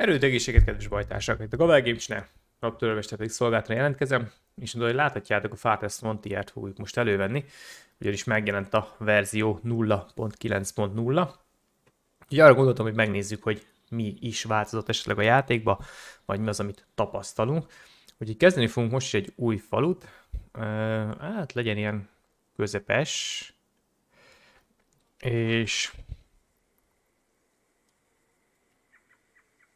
Erőt, egészséget, kedves bajtársak! Itt a Gabel Games Channel, naptörölvestetek szolgálatra jelentkezem, és hogy láthatjátok, a Fartest Frontier-t fogjuk most elővenni, ugyanis megjelent a verzió 0.9.0. Úgyhogy arra gondoltam, hogy megnézzük, hogy mi is változott esetleg a játékba, vagy mi az, amit tapasztalunk. Úgyhogy kezdeni fogunk most is egy új falut, hát legyen ilyen közepes, és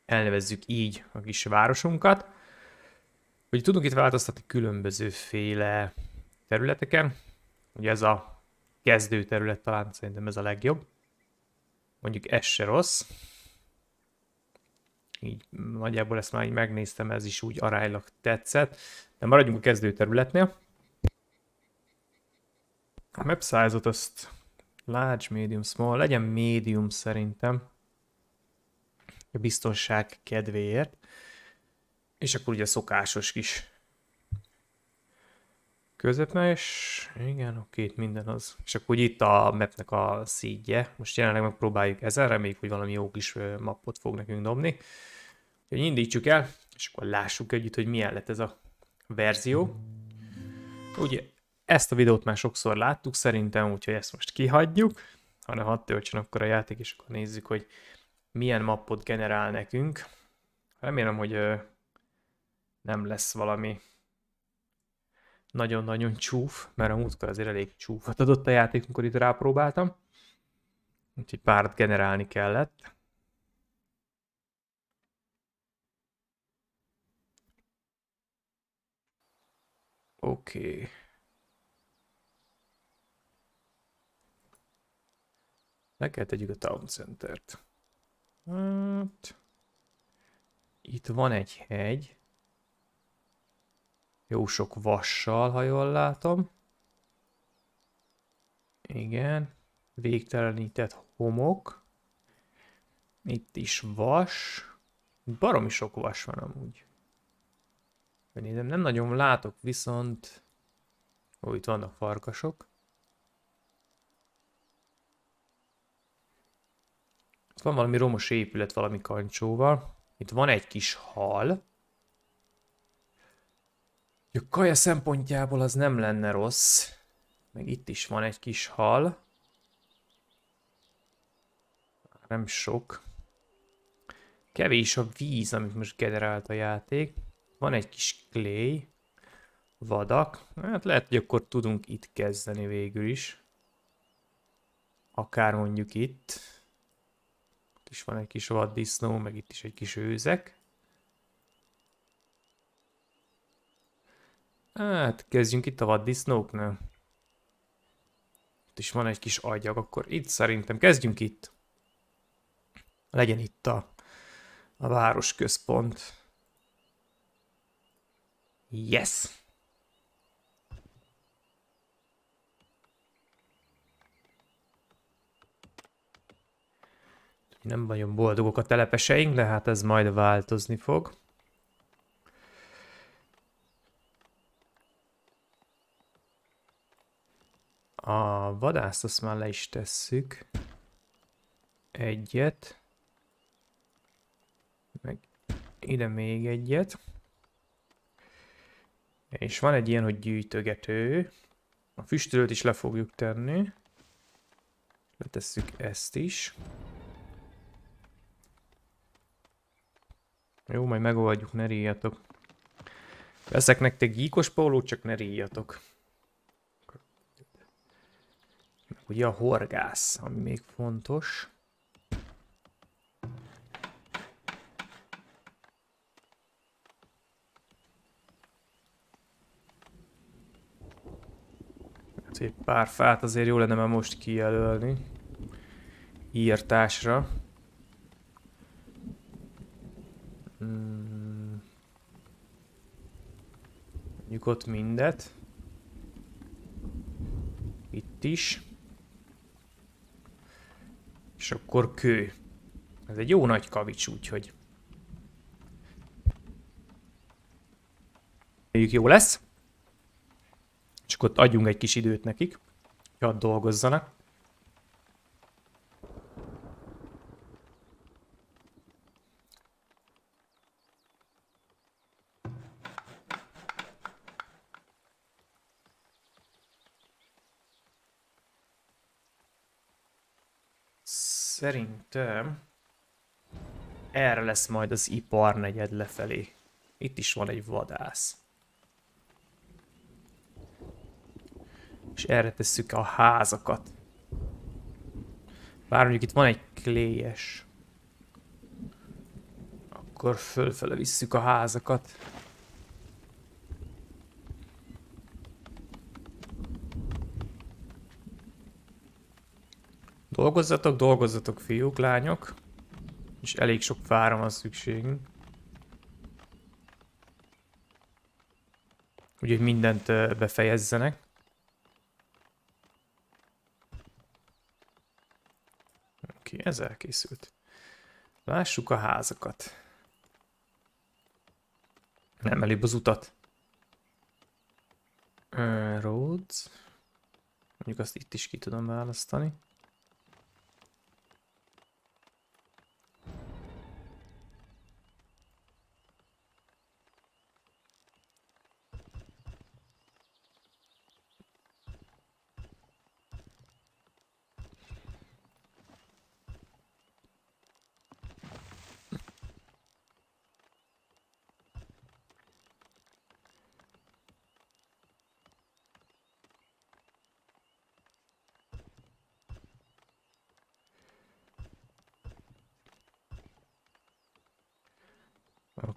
elnevezzük így a kis városunkat. Hogy tudunk itt változtatni különbözőféle területeken. Ugye ez a kezdő terület talán szerintem ez a legjobb. Mondjuk ez se rossz. Így nagyjából ezt már így megnéztem, ez is úgy aránylag tetszett. De maradjunk a kezdő területnél. A map size-ot azt large, medium, small, legyen medium szerintem a biztonság kedvéért. És akkor ugye szokásos kis közepes, igen, oké, minden az. És akkor itt a mapnek a szídje. Most jelenleg megpróbáljuk ezen, reméljük, hogy valami jó kis mappot fog nekünk dobni. Úgyhogy indítsuk el, és akkor lássuk együtt, hogy milyen lett ez a verzió. Ugye ezt a videót már sokszor láttuk szerintem, úgyhogy ezt most kihagyjuk, hanem hadd töltsön akkor a játék, és akkor nézzük, hogy milyen mappot generál nekünk. Remélem, hogy nem lesz valami nagyon-nagyon csúf, mert a múltkor azért elég csúfat adott a játék, amikor itt rápróbáltam. Úgyhogy párat generálni kellett. Oké. Okay. Le kell tegyük a Town Center-t. Hát... Itt van egy hegy. Jó sok vassal, ha jól látom. Igen. Végtelenített homok. Itt is vas. Baromi sok vas van amúgy. Nézem, nem nagyon látok, viszont... Ó, itt vannak farkasok. Van valami romos épület valami kancsóval. Itt van egy kis hal. A kaja szempontjából az nem lenne rossz. Meg itt is van egy kis hal. Nem sok. Kevés a víz, amit most generált a játék. Van egy kis clay. Vadak. Hát lehet, hogy akkor tudunk itt kezdeni végül is. Akár mondjuk itt is van egy kis vaddisznó, meg itt is egy kis őzek. Hát, kezdjünk itt a vaddisznóknál. Itt is van egy kis agyag, akkor itt szerintem kezdjünk itt. Legyen itt a, a városközpont. Yes! Nem nagyon boldogok a telepeseink, de hát ez majd változni fog. A vadászt azt már le is tesszük. Egyet. Meg ide még egyet. És van egy ilyen, hogy gyűjtögető. A füstölőt is le fogjuk tenni. Letesszük ezt is. Jó, majd megoldjuk, ne ríjatok. Veszek nektek gyíkos pólót, csak ne ríjatok. Ugye a horgász, ami még fontos. Egy pár fát azért jó lenne már most kijelölni. Írtásra. Hmm. Mondjuk ott mindet. Itt is. És akkor kő. Ez egy jó nagy kavics, úgyhogy. jó lesz. Csak ott adjunk egy kis időt nekik, hogy ott dolgozzanak. Szerintem erre lesz majd az iparnegyed lefelé. Itt is van egy vadász. És erre tesszük a házakat. Bár mondjuk itt van egy kléjes. Akkor fölfele visszük a házakat. Dolgozzatok, dolgozzatok fiúk, lányok. És elég sok fára van szükségünk. Úgyhogy mindent befejezzenek. Oké, okay, ez elkészült. Lássuk a házakat. Nem előbb az utat. Uh, roads. Mondjuk azt itt is ki tudom választani.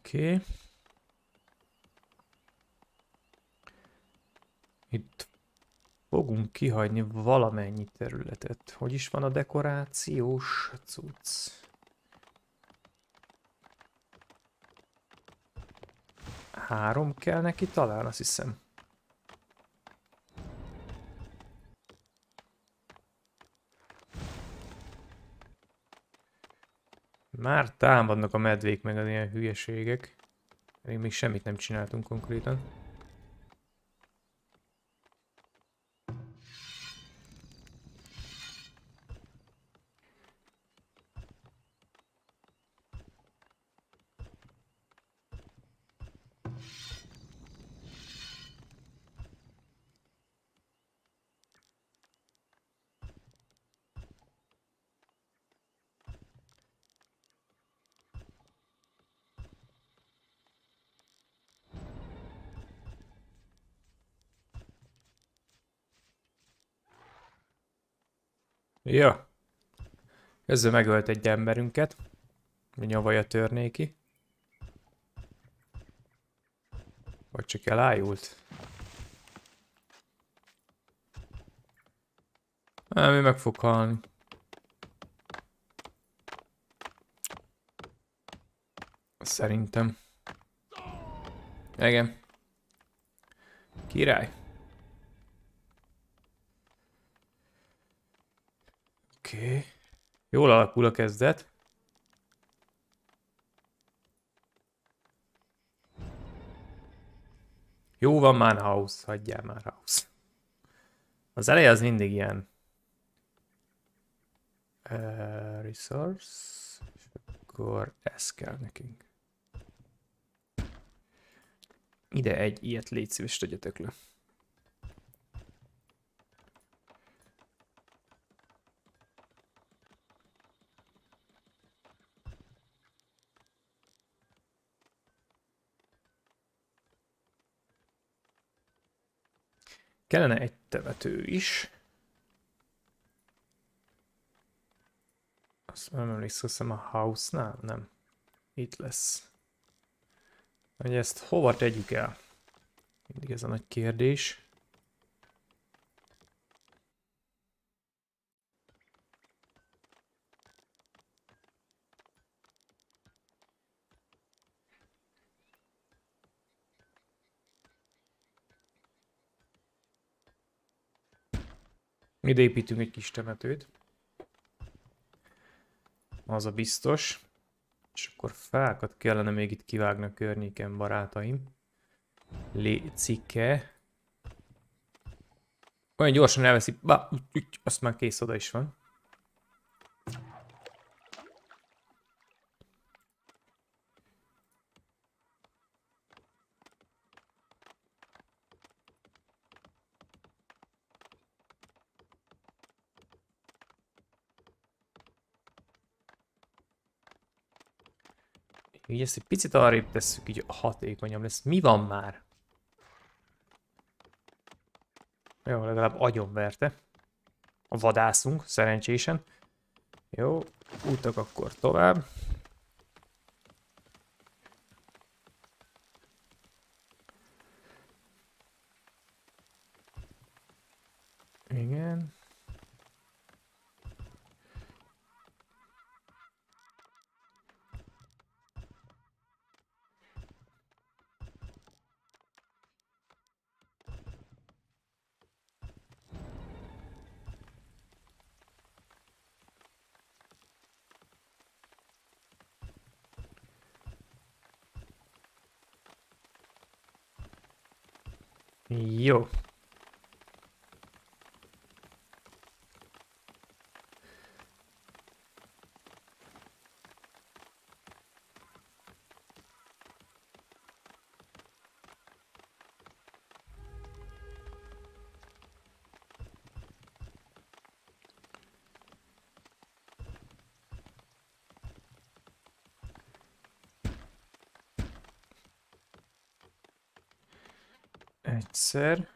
Oké. Okay. Itt fogunk kihagyni valamennyi területet. Hogy is van a dekorációs cucc? Három kell neki talán, azt hiszem. Már támadnak a medvék meg az ilyen hülyeségek. Még még semmit nem csináltunk konkrétan. Ja. Ezzel megölt egy emberünket. Mi nyavaja törné ki. Vagy csak elájult. Nem, ő meg fog halni. Szerintem. Igen. Király. Oké. Okay. Jól alakul a kezdet. Jó van már house, hagyjál már house. Az eleje az mindig ilyen. Uh, resource. És akkor ez kell nekünk. Ide egy ilyet légy szíves, tegyetek le. Kellene egy temető is. Azt nem emlékszem a house-nál? Nem. Itt lesz. Hogy ezt hova tegyük el? Mindig ez a nagy kérdés. Ide építünk egy kis temetőt. Az a biztos. És akkor fákat kellene még itt kivágni a környéken, barátaim. Lécike. Olyan gyorsan elveszi. Ba, azt már kész oda is van. Így ezt egy picit arrébb tesszük, így hatékonyabb lesz. Mi van már? Jó, legalább agyonverte. A vadászunk, szerencsésen. Jó, utak akkor tovább. Igen. Jó. Egyszer.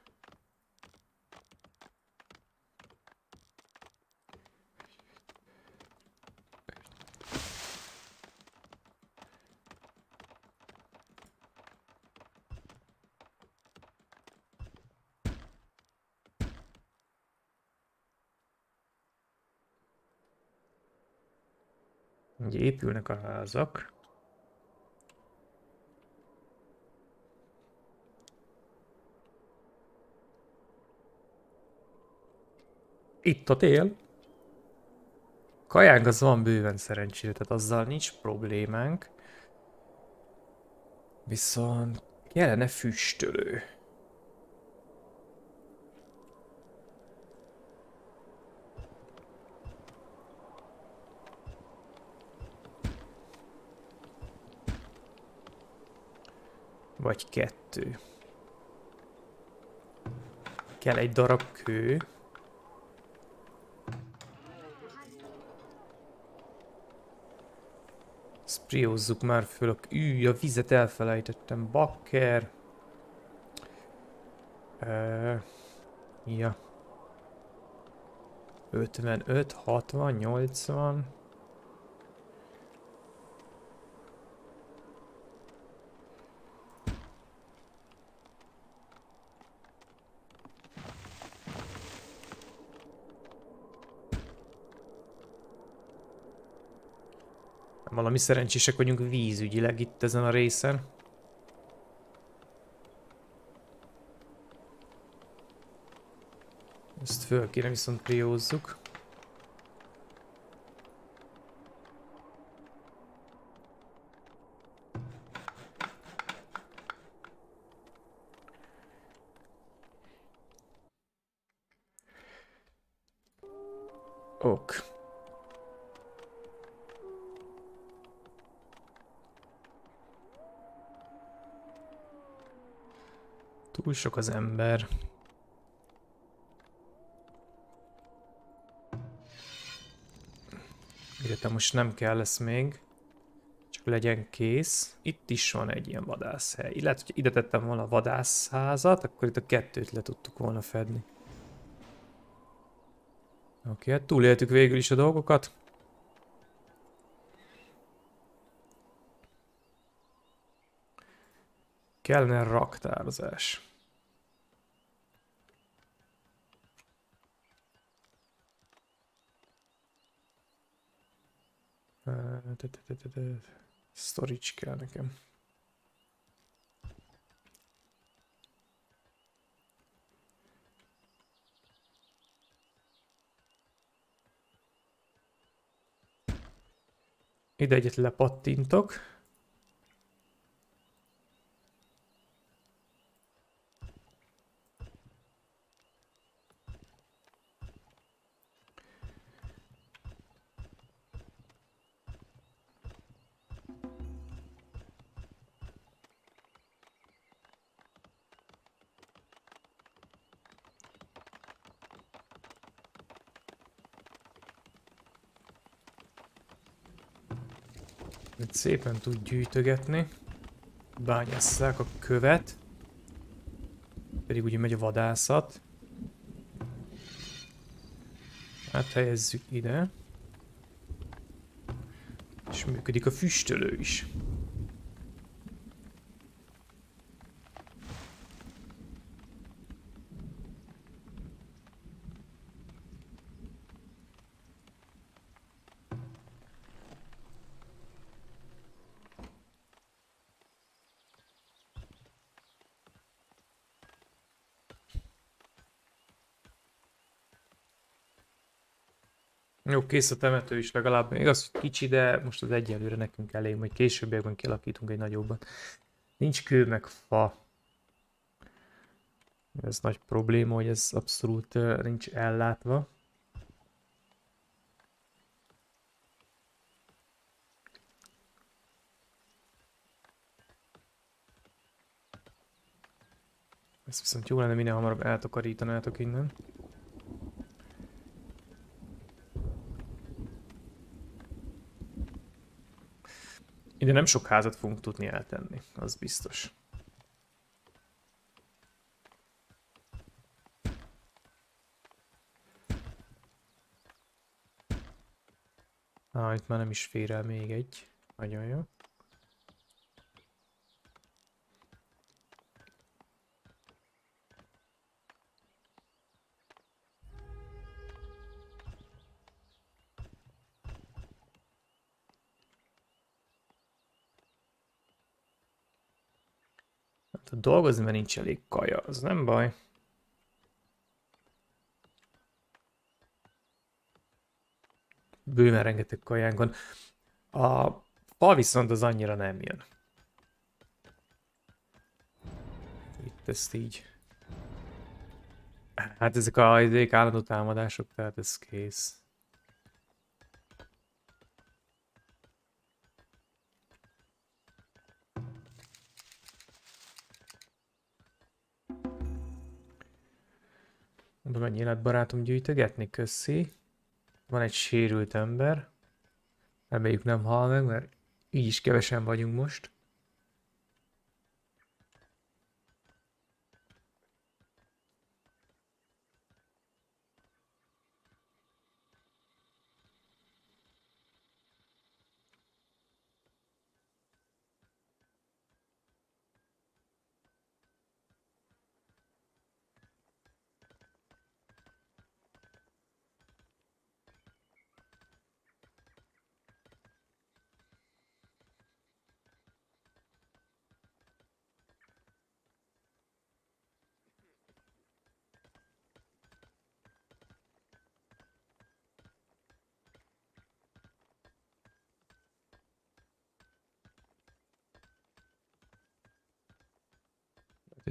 Ugye épülnek a házak. Itt a tél. Kajánk az van bőven szerencsére, tehát azzal nincs problémánk. Viszont kellene füstölő. Vagy kettő. Kell egy darab kő. Spriózzuk már föl a... Ű, a vizet elfelejtettem. Bakker. Uh, ja. 55, 60, 80. Valami szerencsések vagyunk vízügyileg itt ezen a részen. Ezt föl kéne viszont priózzuk. Túl sok az ember. Ide most nem kell lesz még. Csak legyen kész. Itt is van egy ilyen vadászhely. Illetve, hogy ide tettem volna a vadászházat, akkor itt a kettőt le tudtuk volna fedni. Oké, okay, hát túléltük végül is a dolgokat. Kellene raktározás. Storage kell nekem. Ide egyet lepattintok. Szépen tud gyűjtögetni. Bányasszák a követ. Pedig ugye megy a vadászat. Hát helyezzük ide. És működik a füstölő is. Kész a temető is legalább. Igaz, hogy kicsi, de most az egyelőre nekünk elég, majd későbbiekben kialakítunk egy nagyobbat. Nincs kő meg fa. Ez nagy probléma, hogy ez abszolút uh, nincs ellátva. Ezt viszont jó lenne minél hamarabb eltakarítanátok innen. Ide nem sok házat fogunk tudni eltenni, az biztos. Ah, itt már nem is fér el még egy. Nagyon jó. Tud dolgozni, mert nincs elég kaja. Az nem baj. Bőven rengeteg kajánk van. A fa viszont az annyira nem jön. Itt ezt így. Hát ezek a állandó támadások, tehát ez kész. Mondom, egy életbarátom gyűjtögetni, köszi. Van egy sérült ember. Reméljük nem hal meg, mert így is kevesen vagyunk most.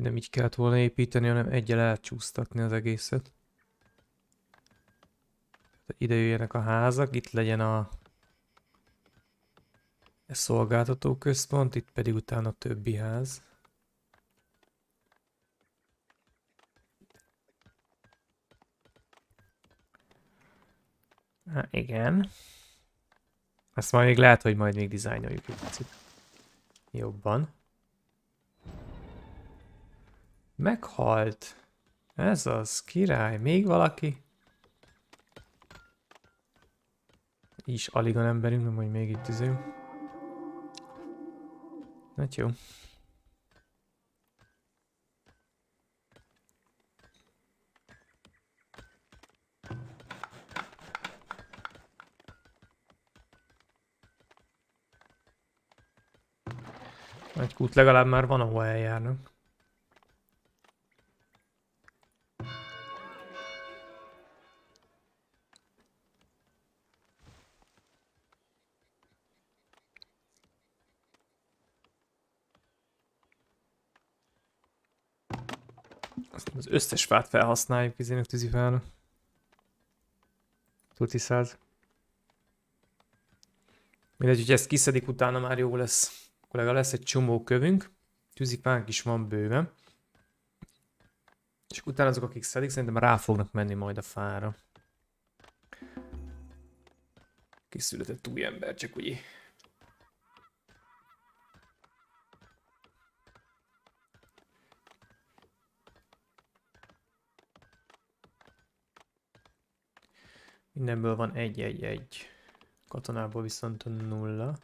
Nem így kellett volna építeni, hanem egyel elcsúsztatni az egészet. Ide jöjjenek a házak, itt legyen a a szolgáltató központ, itt pedig utána többi ház. Há, igen. Ezt majd még lehet, hogy majd még dizájnoljuk egy picit. Jobban. Meghalt. Ez az, király. Még valaki? Is alig a emberünk, nem hogy még itt üzünk. Hát jó. Egy kút legalább már van, ahol eljárnak. Összes fát felhasználjuk izének tűzifára. Tuti száz. Mindegy, hogy ezt kiszedik, utána már jó lesz. Legalább lesz egy csomó kövünk. Tűzifánk is van bőven. És utána azok, akik szedik, szerintem rá fognak menni majd a fára. Kiszületett új ember, csak úgy Mindenből van egy-egy-egy. Katonából viszont nulla.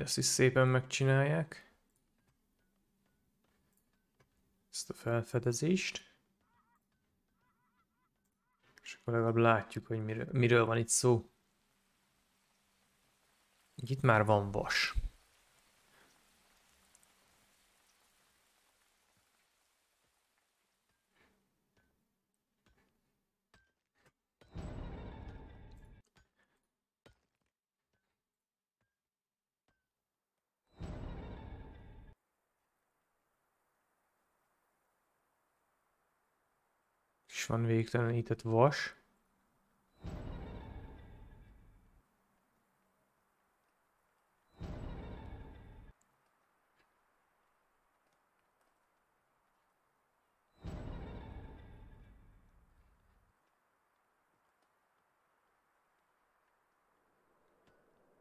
Majd ezt is szépen megcsinálják. Ezt a felfedezést. És akkor legalább látjuk, hogy miről, miről van itt szó. Itt már van vas. Is van végtelenített vas.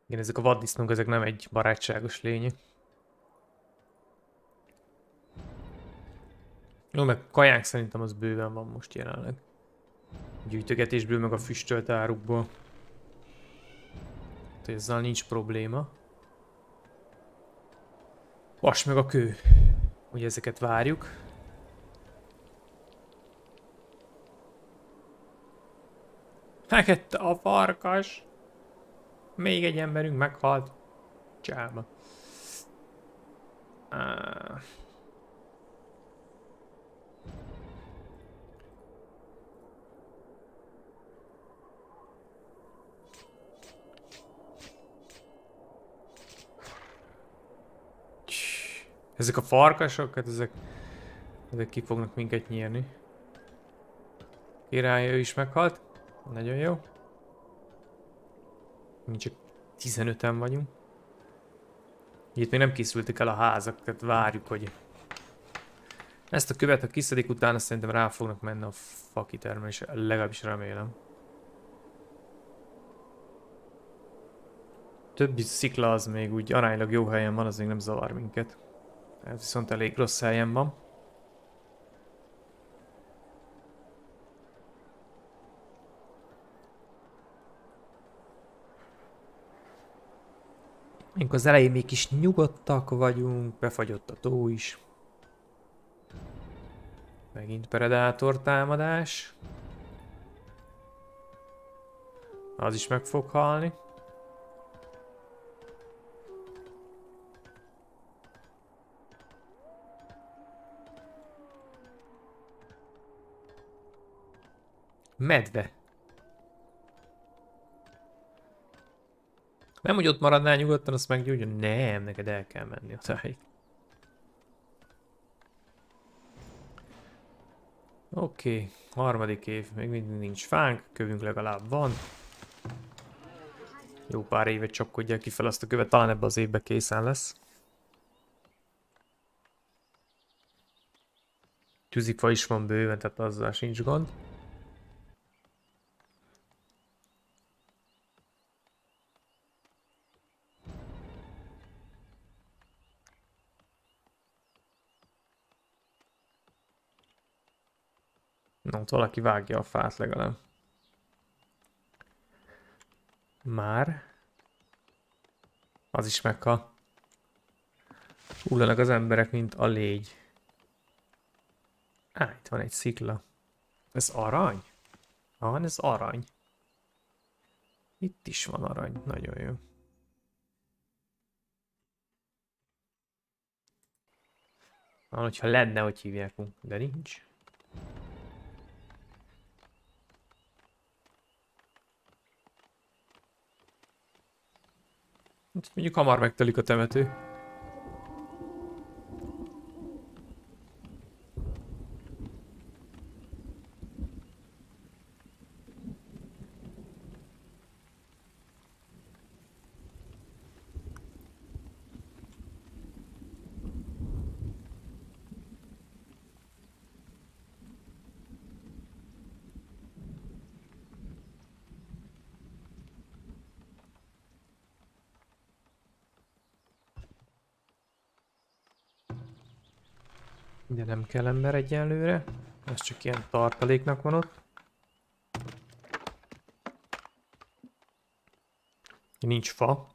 Igen, ezek a vaddisznók, ezek nem egy barátságos lények. Jó, meg kaják szerintem az bőven van most jelenleg. Gyűjtögetésből, meg a füstölt árukból. Tehát ezzel nincs probléma. Vas meg a kő. Ugye ezeket várjuk. Fekete a farkas. Még egy emberünk meghalt. Csába. Uh. Ezek a farkasok, hát ezek, ezek ki fognak minket nyírni. Király, ő is meghalt. Nagyon jó. Mi csak 15-en vagyunk. Itt még nem készültek el a házak, tehát várjuk, hogy ezt a követ, ha kiszedik utána szerintem rá fognak menni a fakitermelésre, legalábbis remélem. Többi szikla az még úgy aránylag jó helyen van, az még nem zavar minket. Ez viszont elég rossz helyen van. Mink az elején még kis nyugodtak vagyunk, befagyott a tó is. Megint Predator támadás. Az is meg fog halni. Medve. Nem, hogy ott maradnál nyugodtan, azt meggyógyja. Nem, neked el kell menni odáig. Oké, okay. harmadik év, még mindig nincs fánk, kövünk legalább van. Jó pár évet csapkodják ki fel azt a követ, talán ebbe az évbe készen lesz. Tűzifa is van bőven, tehát azzal sincs gond. Na, ott valaki vágja a fát legalább. Már. Az is meghal. Hullanak az emberek, mint a légy. Á, itt van egy szikla. Ez arany? Ah, ez arany. Itt is van arany. Nagyon jó. Van, hogyha lenne, hogy hívják, de nincs. Mondjuk hamar megtelik a temető. Nem kell ember egyenlőre. Ez csak ilyen tartaléknak van ott. Nincs fa.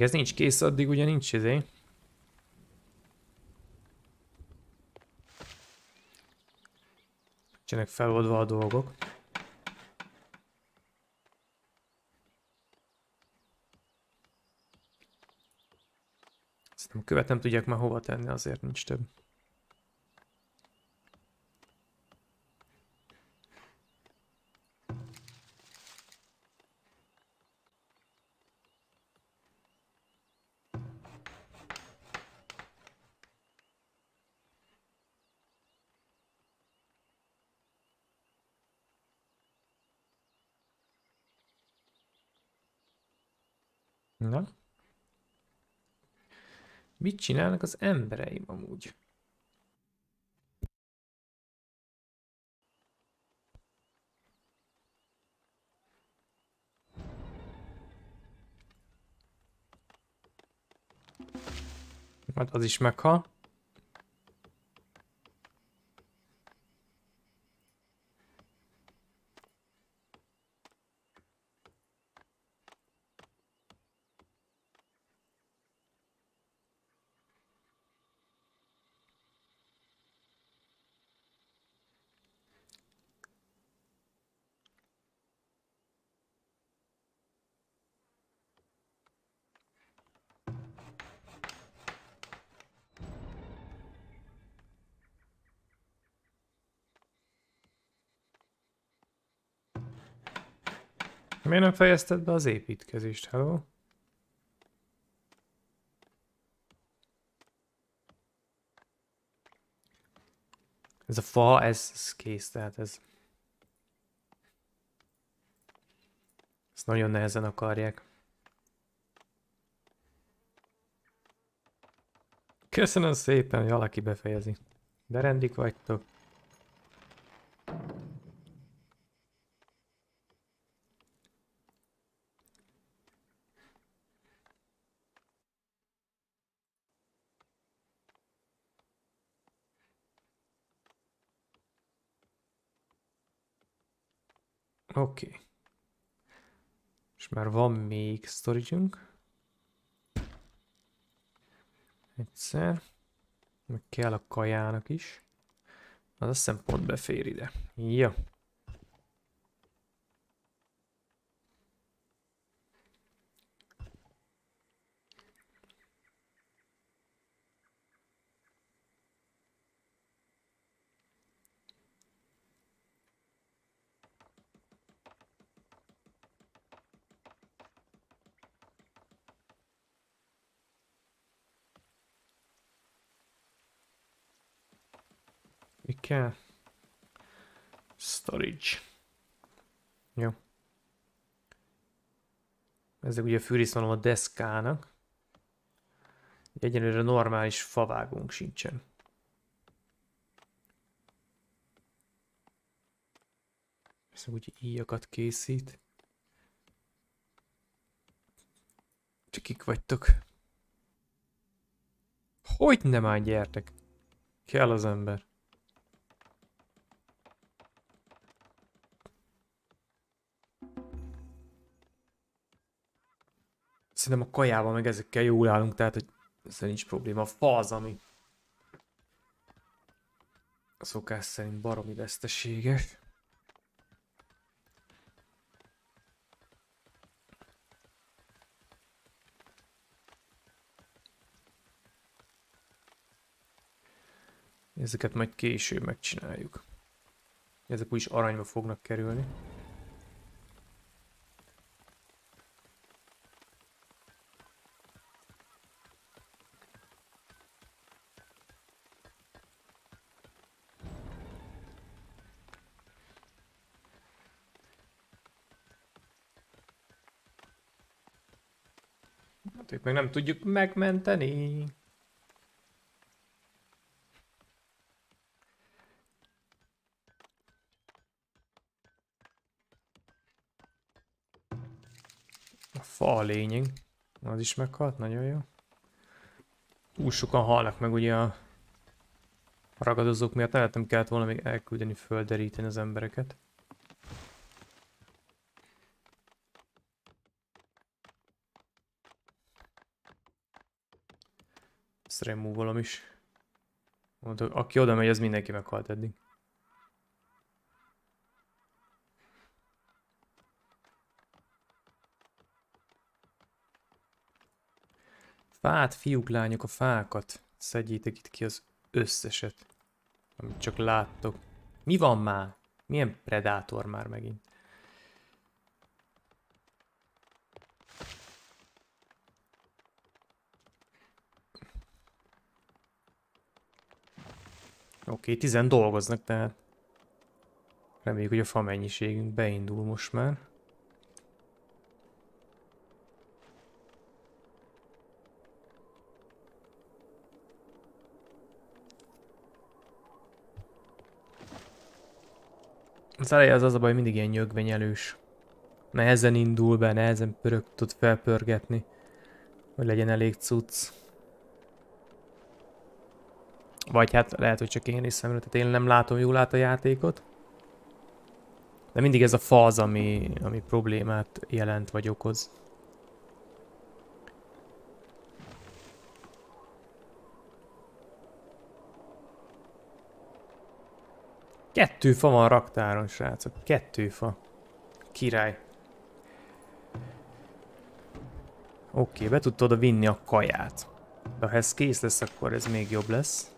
Még ez nincs kész, addig ugye nincs izé. Csenek feloldva a dolgok. Szerintem a követ nem tudják már hova tenni, azért nincs több. Na? Mit csinálnak az embereim amúgy? Majd az is meghal. Miért nem fejezted be az építkezést, hello? Ez a fa, ez, ez kész, tehát ez... Ezt nagyon nehezen akarják. Köszönöm szépen, hogy valaki befejezi. De rendik vagytok. Oké. Okay. És már van még storage -ünk. Egyszer. Meg kell a kajának is. Az azt hiszem pont befér ide. Ja. Kell? Storage. Jó. Ezek ugye fűrészvonalom a deszkának. Egyenlőre normális favágónk sincsen. Ez úgy íjakat készít. Csak kik vagytok? Hogy nem már gyertek? Kell az ember. Szerintem a kajával meg ezekkel jól állunk, tehát hogy ezzel nincs probléma. A fa az, ami a szokás szerint baromi veszteséges. Ezeket majd később megcsináljuk. Ezek úgyis aranyba fognak kerülni. Ők meg nem tudjuk megmenteni. A fa a lényeg. Az is meghalt, nagyon jó. Túl sokan halnak meg ugye a ragadozók miatt, nem kellett volna még elküldeni földeríteni az embereket. Remove is. Mondta, aki oda megy, az mindenki meghalt eddig. Fát, fiúk, lányok, a fákat. Szedjétek itt ki az összeset, amit csak láttok. Mi van már? Milyen predátor már megint? Oké, okay, tizen dolgoznak, tehát reméljük, hogy a fa mennyiségünk beindul most már. Az eleje az az a baj, mindig ilyen nyögvenyelős. Nehezen indul be, nehezen pörög, tud felpörgetni. Hogy legyen elég cucc. Vagy hát lehet, hogy csak én is szemre, tehát én nem látom jól át a játékot. De mindig ez a faz, ami, ami problémát jelent vagy okoz. Kettő fa van raktáron, srácok. Kettő fa. Király. Oké, okay, be tudtad vinni a kaját. De ha ez kész lesz, akkor ez még jobb lesz.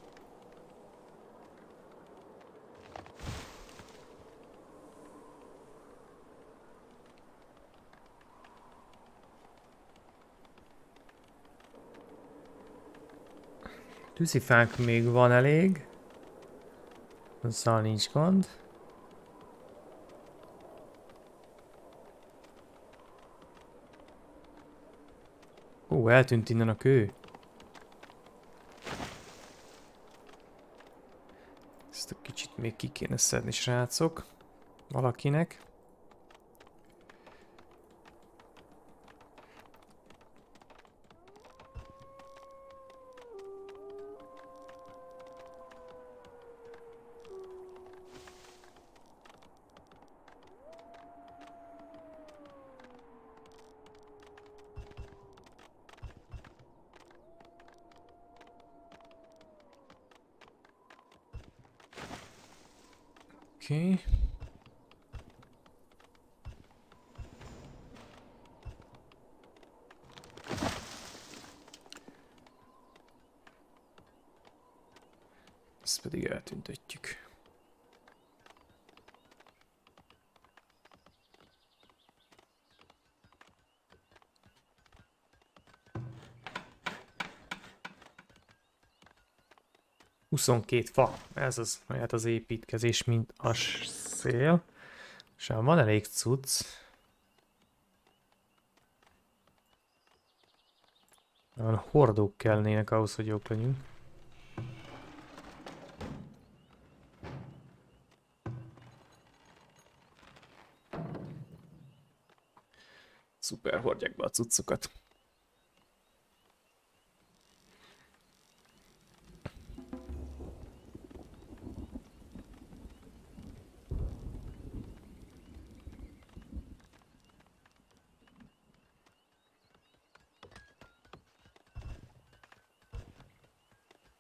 Tűzifánk még van elég. Azzal nincs gond. Ó, eltűnt innen a kő. Ezt a kicsit még ki kéne szedni, srácok. Valakinek. Oké. Okay. Ezt pedig eltüntetjük. Huszonkét fa, ez az, hát az építkezés, mint a szél. És van elég cucc. Olyan hordók kellnének ahhoz, hogy jók legyünk. Szuper, hordják be a cuccokat.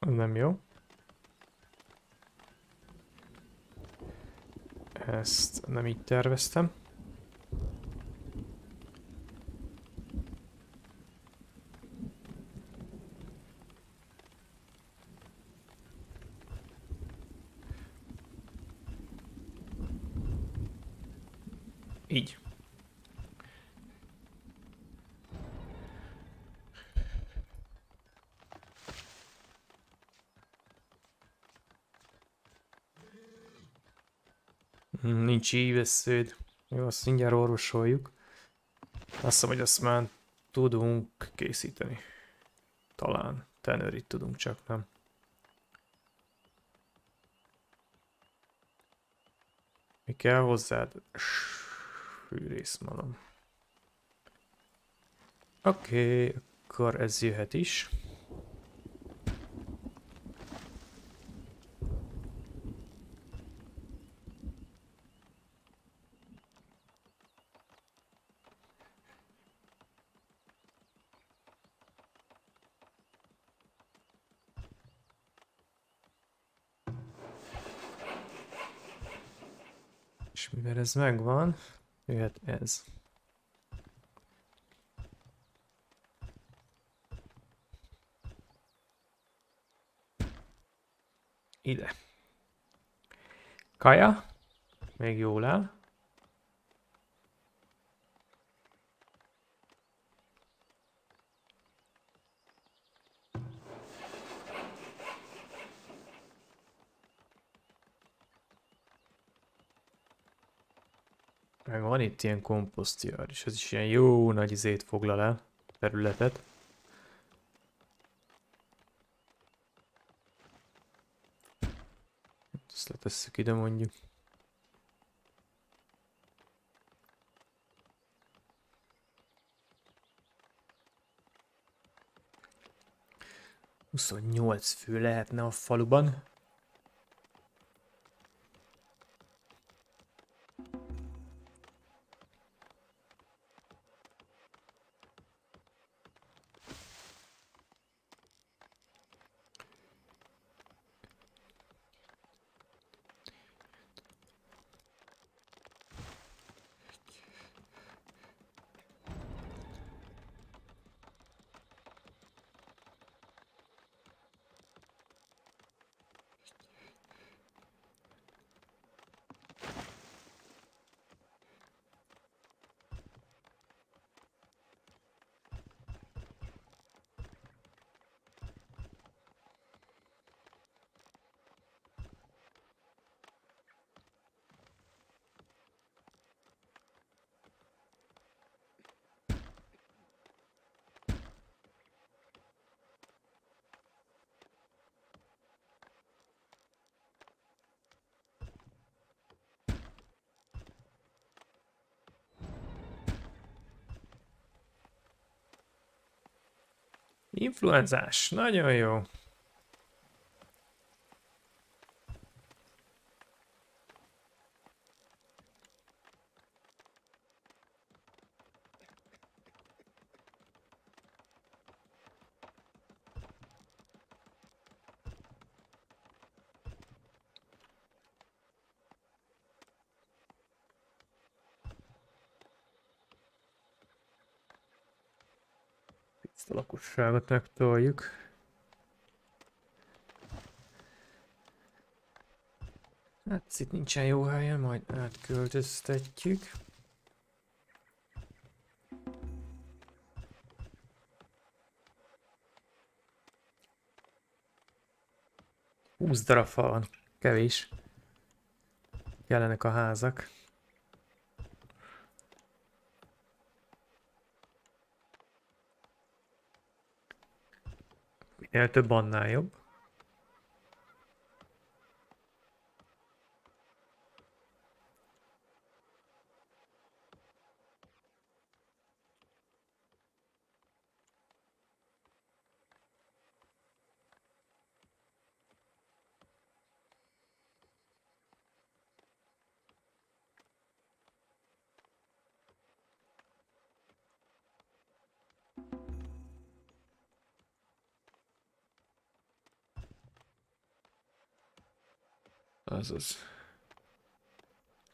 Nem jó. Ezt nem így terveztem. Így. Nincs ívesződ. Jó, azt mindjárt orvosoljuk. Azt hiszem, hogy azt már tudunk készíteni. Talán. Tenőrit tudunk csak, nem? Mi kell hozzád? Fűrészmalom. Oké, okay, akkor ez jöhet is. És mivel ez megvan, jöhet ez. Ide. Kaja. Még jól áll. Meg van itt ilyen komposztjár, és ez is ilyen jó nagy izét foglal el, területet. Ezt letesszük ide mondjuk. Huszonnyolc fő lehetne a faluban. Influenzás, nagyon jó. Lakosságot megtoljuk. Hát itt nincsen jó helyen, majd átköltöztetjük. Húsz darab fal van, kevés. Kellenek a házak. Minél több, annál jobb. Azaz.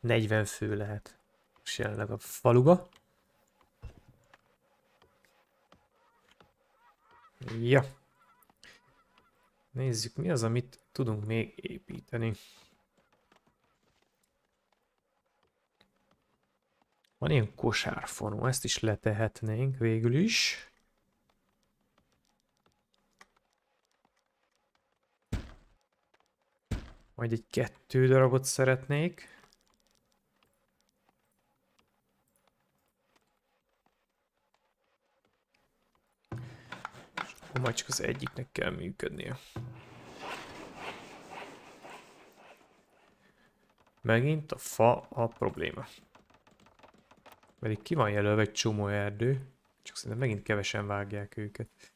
40 fő lehet. És jelenleg a faluba. Ja. Nézzük, mi az, amit tudunk még építeni. Van ilyen kosárfonó, ezt is letehetnénk végül is. Majd egy kettő darabot szeretnék. Akkor majd csak az egyiknek kell működnie. Megint a fa a probléma. Itt ki van jelölve egy csomó erdő, csak szerintem megint kevesen vágják őket.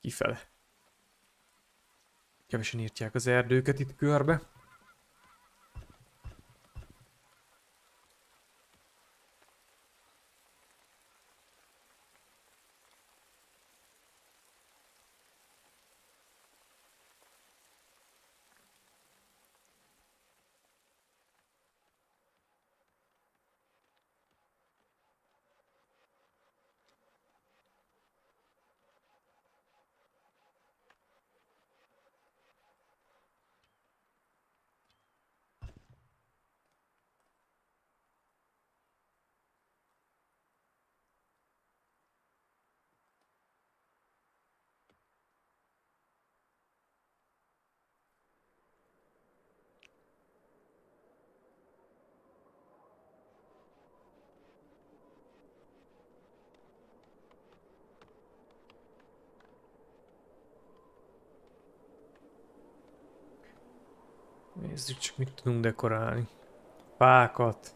Kifele. Kevesen írtják az erdőket itt körbe. Nézzük csak mit tudunk dekorálni. Fákat.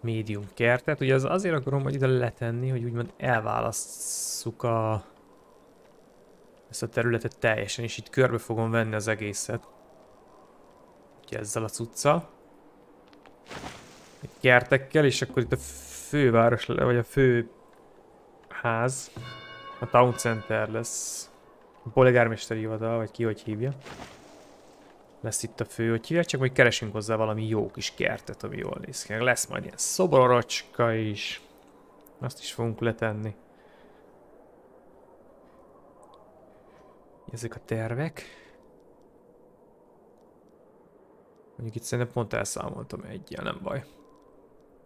Médium kertet. Ugye az azért akarom hogy ide letenni, hogy úgymond elválasszuk a... ezt a területet teljesen, és itt körbe fogom venni az egészet. Ugye ezzel a cuccal. Itt kertekkel, és akkor itt a főváros, vagy a fő ház, a town center lesz. A polgármesteri hivatal, vagy ki hogy hívja lesz itt a fő, hogy hívják, csak majd keresünk hozzá valami jó kis kertet, ami jól néz ki. Lesz majd ilyen szoborocska is. Azt is fogunk letenni. Ezek a tervek. Mondjuk itt szerintem pont elszámoltam egyel, nem baj.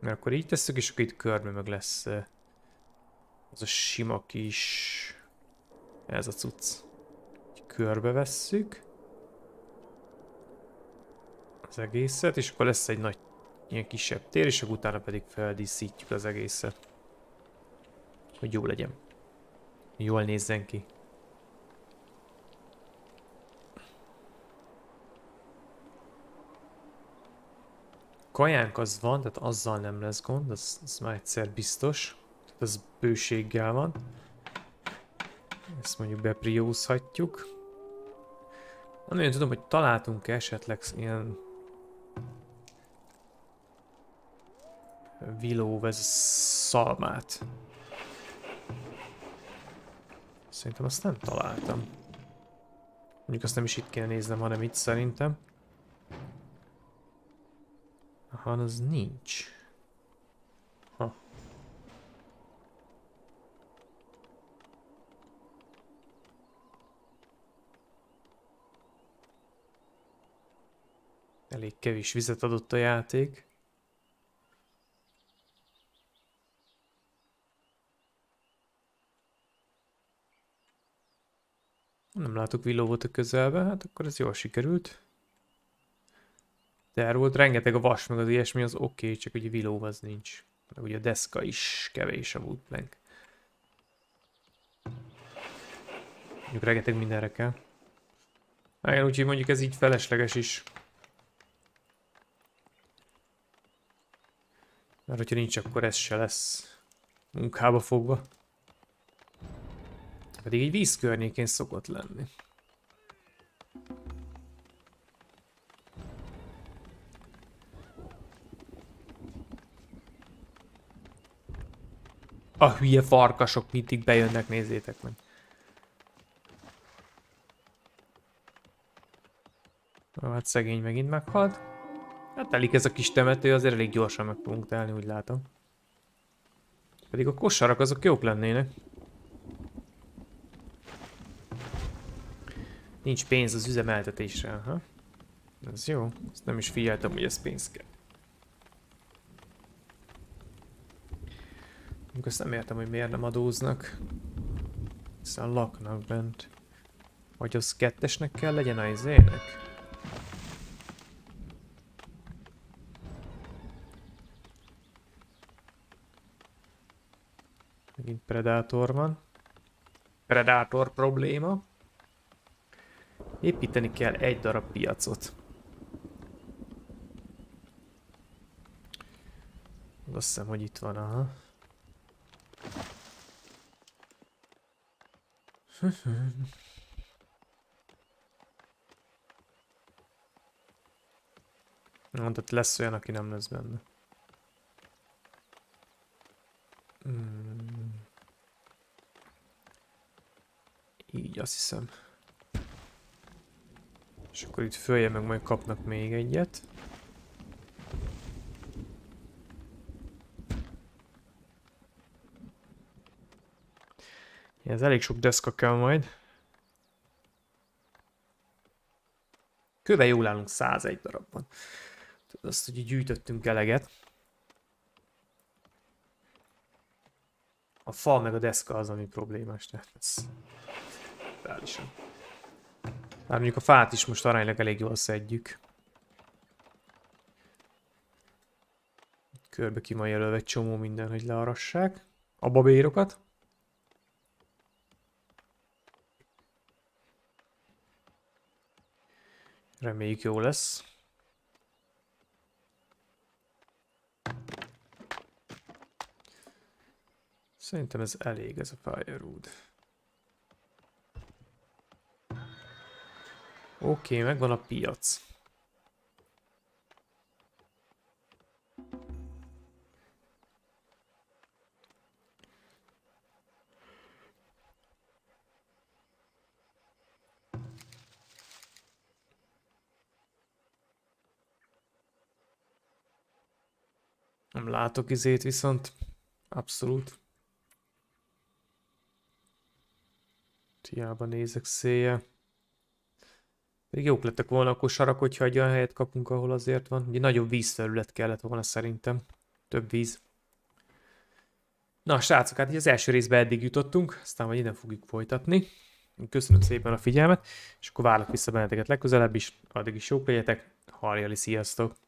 Mert akkor így tesszük, és akkor itt körbe meg lesz az a sima kis... Ez a cucc. Körbe vesszük az egészet, és akkor lesz egy nagy ilyen kisebb tér, és akkor utána pedig feldíszítjük az egészet. Hogy jó legyen. Jól nézzen ki. Kajánk az van, tehát azzal nem lesz gond, az, az már egyszer biztos. Tehát az bőséggel van. Ezt mondjuk bepriózhatjuk. Nem tudom, hogy találtunk -e esetleg ilyen Viló, ez szalmát. Szerintem azt nem találtam. Mondjuk azt nem is itt kéne néznem, hanem itt szerintem. Aha, az nincs. Ha. Elég kevés vizet adott a játék. Nem látok villóvot a közelbe, hát akkor ez jól sikerült. Ter volt, rengeteg a vas, meg az ilyesmi, az oké, okay, csak ugye villó az nincs. Meg ugye a deszka is kevés a woodplank. Mondjuk rengeteg mindenre kell. Igen, úgyhogy mondjuk ez így felesleges is. Mert hogyha nincs, akkor ez se lesz munkába fogva. Pedig egy víz környékén szokott lenni. A hülye farkasok mindig bejönnek, nézzétek meg. Hát szegény megint meghalt. Hát telik ez a kis temető, azért elég gyorsan meg tudunk telni, úgy látom. Pedig a kosarak azok jók lennének. Nincs pénz az üzemeltetésre, aha. Ez jó. Ezt nem is figyeltem, hogy ez pénz kell. Azt nem értem, hogy miért nem adóznak. Hiszen laknak bent. Vagy az kettesnek kell legyen a izének? Megint Predator van. Predator probléma. Építeni kell egy darab piacot. Azt hiszem, hogy itt van, aha. Mondtad, lesz olyan, aki nem lesz benne. Hmm. Így azt hiszem. És akkor itt följe meg majd kapnak még egyet. Ez elég sok deszka kell majd. Köve jól állunk 101 darabban. Azt, hogy gyűjtöttünk eleget. A fal meg a deszka az, ami problémás, tehát ez reálisan. Már mondjuk a fát is most aránylag elég jól szedjük. Körbe ki van jelölve egy csomó minden, hogy learassák a babérokat. Reméljük jó lesz. Szerintem ez elég, ez a Firewood. Oké, okay, megvan a piac. Nem látok izét viszont. Abszolút. Hiába nézek széje. Még jók lettek volna a kosarak, hogyha egy olyan helyet kapunk, ahol azért van. Ugye nagyobb vízfelület kellett volna szerintem. Több víz. Na, srácok, hát így az első részbe eddig jutottunk, aztán majd innen fogjuk folytatni. Köszönöm szépen a figyelmet, és akkor várlak vissza benneteket legközelebb is. Addig is jók legyetek. Harjali, sziasztok!